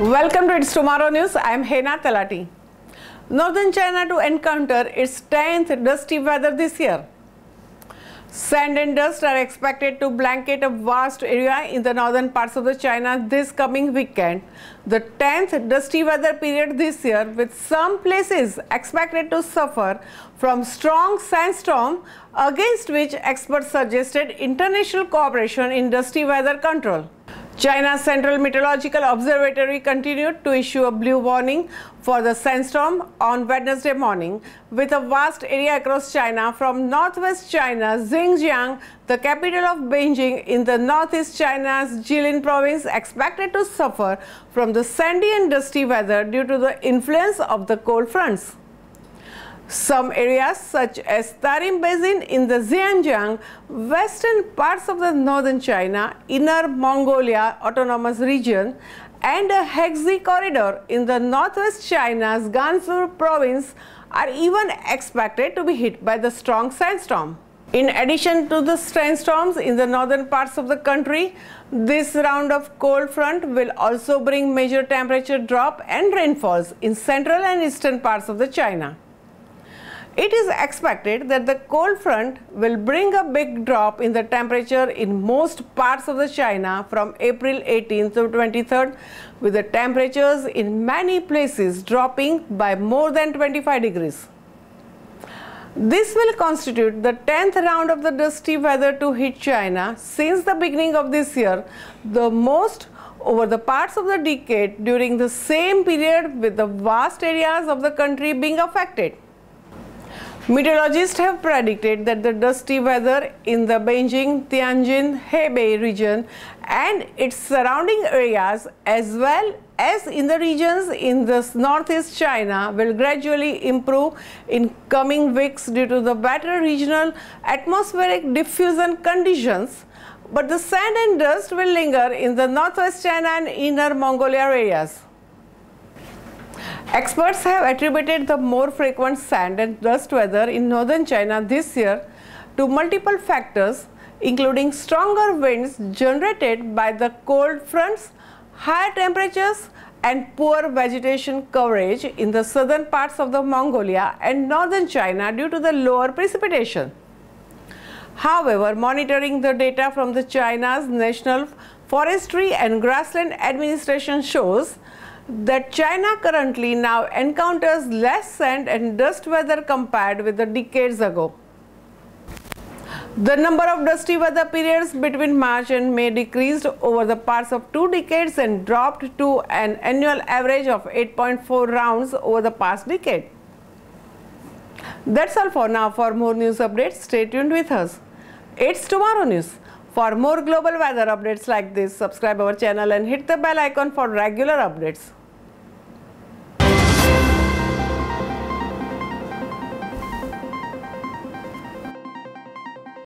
Welcome to It's Tomorrow News. I am Hena Talati. Northern China to encounter its 10th dusty weather this year. Sand and dust are expected to blanket a vast area in the northern parts of the China this coming weekend. The 10th dusty weather period this year with some places expected to suffer from strong sandstorm against which experts suggested international cooperation in dusty weather control. China's Central Meteorological Observatory continued to issue a blue warning for the sandstorm on Wednesday morning, with a vast area across China from northwest China, Xinjiang, the capital of Beijing, in the northeast China's Jilin province, expected to suffer from the sandy and dusty weather due to the influence of the cold fronts. Some areas such as Tarim Basin in the Xinjiang, western parts of the northern China, inner Mongolia autonomous region and a Hexi corridor in the northwest China's Gansu province are even expected to be hit by the strong sandstorm. In addition to the sandstorms in the northern parts of the country, this round of cold front will also bring major temperature drop and rainfalls in central and eastern parts of the China. It is expected that the cold front will bring a big drop in the temperature in most parts of the China from April 18th to 23rd with the temperatures in many places dropping by more than 25 degrees. This will constitute the 10th round of the dusty weather to hit China since the beginning of this year, the most over the parts of the decade during the same period with the vast areas of the country being affected. Meteorologists have predicted that the dusty weather in the Beijing, Tianjin, Hebei region and its surrounding areas as well as in the regions in the northeast China will gradually improve in coming weeks due to the better regional atmospheric diffusion conditions but the sand and dust will linger in the northwest China and inner Mongolia areas. Experts have attributed the more frequent sand and dust weather in northern China this year to multiple factors including stronger winds generated by the cold fronts, higher temperatures and poor vegetation coverage in the southern parts of the Mongolia and northern China due to the lower precipitation. However, monitoring the data from the China's National Forestry and Grassland Administration shows that China currently now encounters less sand and dust weather compared with the decades ago. The number of dusty weather periods between March and May decreased over the past of two decades and dropped to an annual average of 8.4 rounds over the past decade. That's all for now. For more news updates, stay tuned with us. It's tomorrow news. For more global weather updates like this, subscribe our channel and hit the bell icon for regular updates.